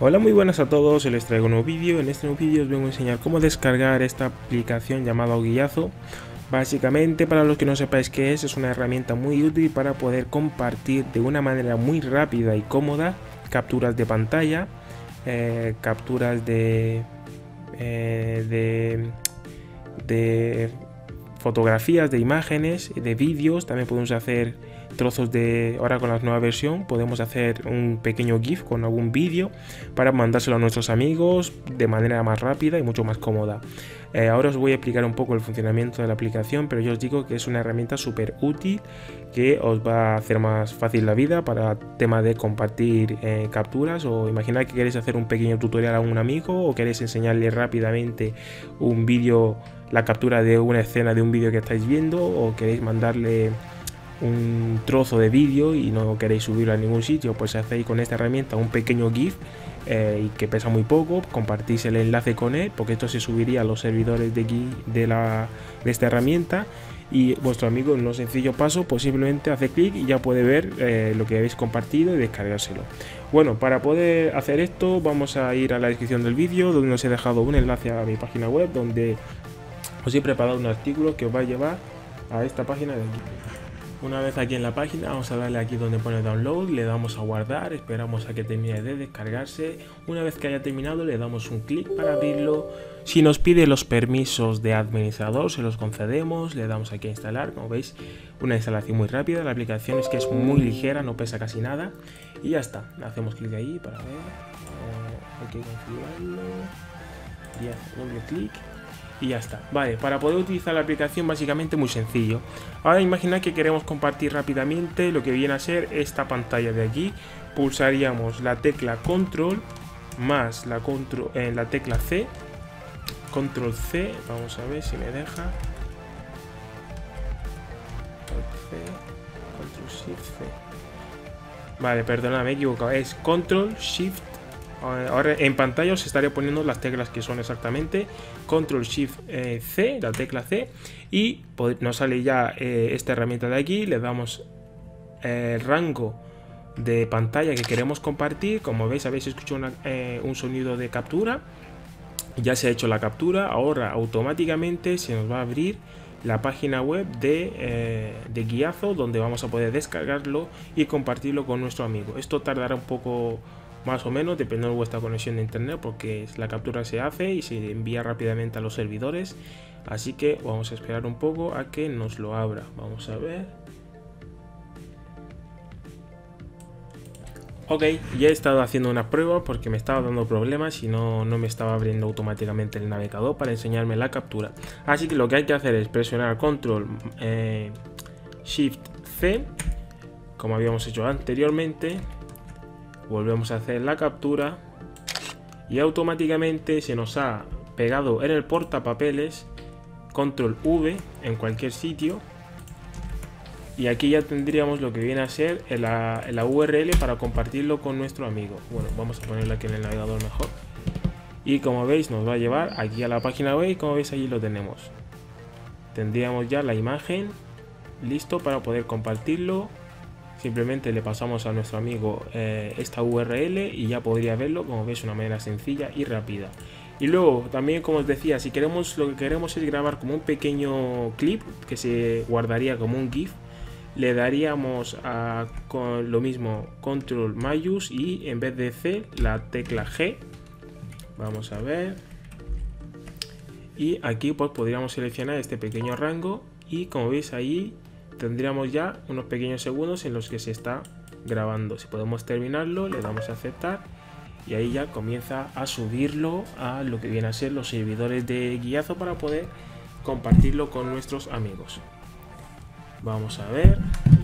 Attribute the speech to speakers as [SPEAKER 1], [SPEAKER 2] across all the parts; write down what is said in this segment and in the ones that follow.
[SPEAKER 1] Hola muy buenas a todos, les traigo un nuevo vídeo. En este nuevo vídeo os vengo a enseñar cómo descargar esta aplicación llamada Guillazo. Básicamente, para los que no sepáis qué es, es una herramienta muy útil para poder compartir de una manera muy rápida y cómoda capturas de pantalla, eh, capturas de, eh, de, de fotografías, de imágenes, de vídeos. También podemos hacer trozos de... Ahora con la nueva versión podemos hacer un pequeño GIF con algún vídeo para mandárselo a nuestros amigos de manera más rápida y mucho más cómoda. Eh, ahora os voy a explicar un poco el funcionamiento de la aplicación, pero yo os digo que es una herramienta súper útil que os va a hacer más fácil la vida para tema de compartir eh, capturas o imaginar que queréis hacer un pequeño tutorial a un amigo o queréis enseñarle rápidamente un vídeo, la captura de una escena de un vídeo que estáis viendo o queréis mandarle un trozo de vídeo y no queréis subirlo a ningún sitio, pues hacéis con esta herramienta un pequeño GIF eh, y que pesa muy poco, compartís el enlace con él, porque esto se subiría a los servidores de, de, la, de esta herramienta y vuestro amigo en un sencillo paso posiblemente hace clic y ya puede ver eh, lo que habéis compartido y descargárselo. Bueno, para poder hacer esto vamos a ir a la descripción del vídeo donde os he dejado un enlace a mi página web donde os he preparado un artículo que os va a llevar a esta página de aquí. Una vez aquí en la página vamos a darle aquí donde pone download, le damos a guardar, esperamos a que termine de descargarse. Una vez que haya terminado le damos un clic para abrirlo. Si nos pide los permisos de administrador se los concedemos, le damos aquí a instalar, como veis una instalación muy rápida, la aplicación es que es muy ligera, no pesa casi nada y ya está. Hacemos clic ahí para ver, hay que configurarlo y doble clic y ya está. Vale, para poder utilizar la aplicación básicamente muy sencillo. Ahora imaginad que queremos compartir rápidamente lo que viene a ser esta pantalla de aquí. Pulsaríamos la tecla control más la, control, eh, la tecla C. Control C, vamos a ver si me deja. Control Shift C. Vale, perdona, me he equivocado. Es Control Shift Ahora en pantalla os estaré poniendo las teclas que son exactamente. Control Shift eh, C, la tecla C. Y nos sale ya eh, esta herramienta de aquí, le damos eh, el rango de pantalla que queremos compartir, como veis habéis escuchado un sonido de captura, ya se ha hecho la captura, ahora automáticamente se nos va a abrir la página web de, de Guiazo donde vamos a poder descargarlo y compartirlo con nuestro amigo. Esto tardará un poco más o menos, dependiendo de vuestra conexión de internet, porque la captura se hace y se envía rápidamente a los servidores. Así que vamos a esperar un poco a que nos lo abra. Vamos a ver. Ok, ya he estado haciendo una prueba porque me estaba dando problemas y no, no, me estaba abriendo automáticamente el navegador para enseñarme la captura. Así que lo que hay que hacer es presionar control eh, shift C, como habíamos hecho anteriormente, volvemos a hacer la captura y automáticamente se nos ha pegado en el portapapeles control V en cualquier sitio. Y aquí ya tendríamos lo que viene a ser la, la URL para compartirlo con nuestro amigo. Bueno vamos a ponerla aquí en el navegador mejor. Y como veis nos va a llevar aquí a la página web y como veis allí lo tenemos. Tendríamos ya la imagen listo para poder compartirlo Simplemente le pasamos a nuestro amigo eh, esta URL y ya podría verlo, como veis, una manera sencilla y rápida. Y luego, también como os decía, si queremos lo que queremos es grabar como un pequeño clip que se guardaría como un GIF, le daríamos a con lo mismo control mayus y en vez de C la tecla G. Vamos a ver. Y aquí pues podríamos seleccionar este pequeño rango y como veis ahí tendríamos ya unos pequeños segundos en los que se está grabando. Si podemos terminarlo, le damos a aceptar y ahí ya comienza a subirlo a lo que viene a ser los servidores de guiazo para poder compartirlo con nuestros amigos. Vamos a ver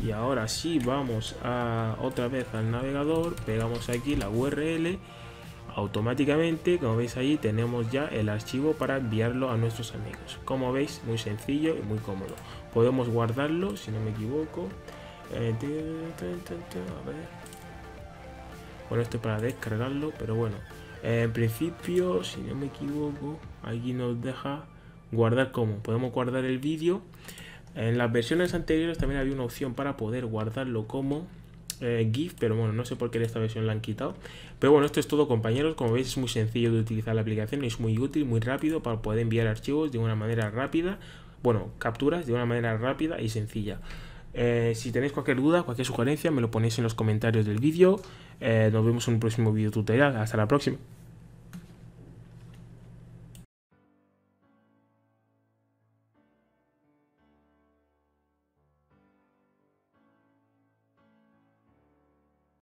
[SPEAKER 1] y ahora sí vamos a otra vez al navegador, pegamos aquí la URL automáticamente como veis ahí tenemos ya el archivo para enviarlo a nuestros amigos. Como veis muy sencillo y muy cómodo. Podemos guardarlo si no me equivoco. Eh, bueno esto para descargarlo pero bueno. En principio si no me equivoco aquí nos deja guardar como podemos guardar el vídeo. En las versiones anteriores también había una opción para poder guardarlo como eh, GIF, pero bueno, no sé por qué esta versión la han quitado. Pero bueno, esto es todo compañeros, como veis es muy sencillo de utilizar la aplicación, es muy útil, muy rápido para poder enviar archivos de una manera rápida, bueno, capturas de una manera rápida y sencilla. Eh, si tenéis cualquier duda, cualquier sugerencia, me lo ponéis en los comentarios del vídeo. Eh, nos vemos en un próximo video tutorial. Hasta la próxima.